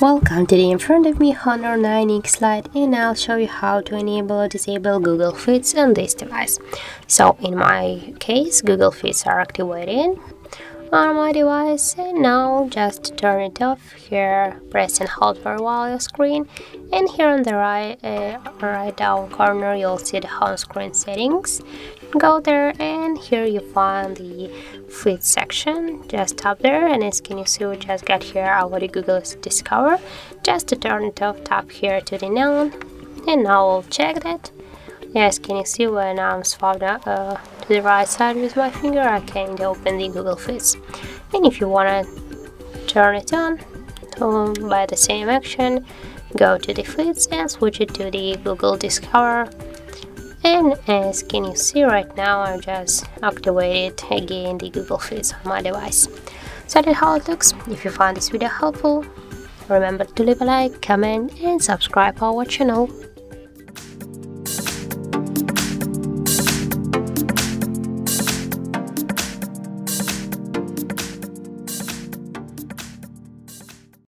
Welcome to the in front of me Honor 9X Lite and I'll show you how to enable or disable Google Feeds on this device. So in my case Google Feeds are activated on my device and now just turn it off here. Press and hold for a while your screen. And here on the right uh, right down corner you'll see the home screen settings. Go there and here you find the feed section. Just up there and as can you see we just got here our google discover. Just to turn it off tap here to the none and now we'll check that yes can you see when i'm swapped uh, to the right side with my finger? I can open the google feeds and if you want to turn it on um, by the same action go to the feeds and switch it to the google discover. And as can you see right now I just activated again the Google Feeds on my device. So that's how it looks. If you found this video helpful remember to leave a like comment and subscribe our channel